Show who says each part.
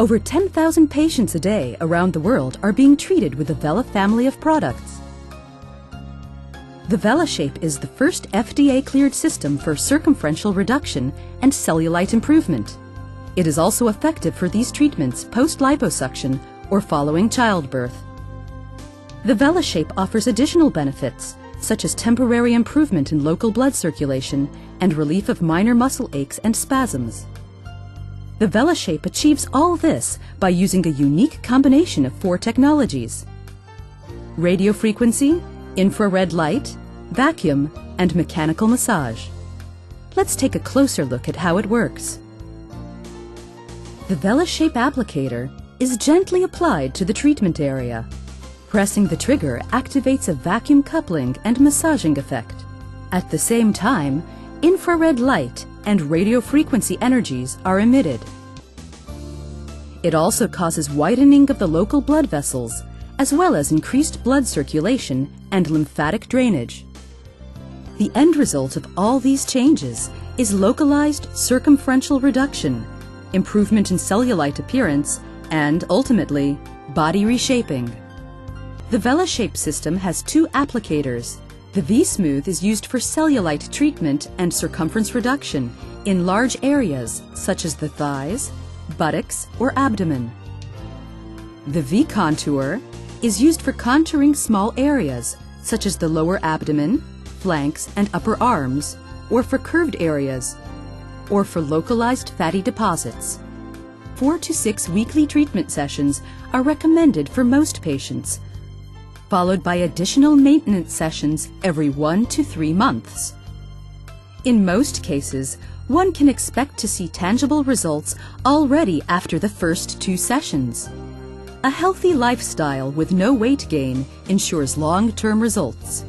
Speaker 1: Over 10,000 patients a day around the world are being treated with the Vela family of products. The VelaShape is the first FDA-cleared system for circumferential reduction and cellulite improvement. It is also effective for these treatments post-liposuction or following childbirth. The VelaShape offers additional benefits, such as temporary improvement in local blood circulation and relief of minor muscle aches and spasms. The VelaShape achieves all this by using a unique combination of four technologies. Radio frequency, infrared light, vacuum, and mechanical massage. Let's take a closer look at how it works. The VelaShape applicator is gently applied to the treatment area. Pressing the trigger activates a vacuum coupling and massaging effect. At the same time, infrared light and radio frequency energies are emitted. It also causes widening of the local blood vessels, as well as increased blood circulation and lymphatic drainage. The end result of all these changes is localized circumferential reduction, improvement in cellulite appearance, and ultimately, body reshaping. The VelaShape system has two applicators. The V-Smooth is used for cellulite treatment and circumference reduction in large areas such as the thighs, buttocks, or abdomen. The V-Contour is used for contouring small areas such as the lower abdomen, flanks, and upper arms, or for curved areas, or for localized fatty deposits. Four to six weekly treatment sessions are recommended for most patients, followed by additional maintenance sessions every one to three months. In most cases, one can expect to see tangible results already after the first two sessions. A healthy lifestyle with no weight gain ensures long-term results.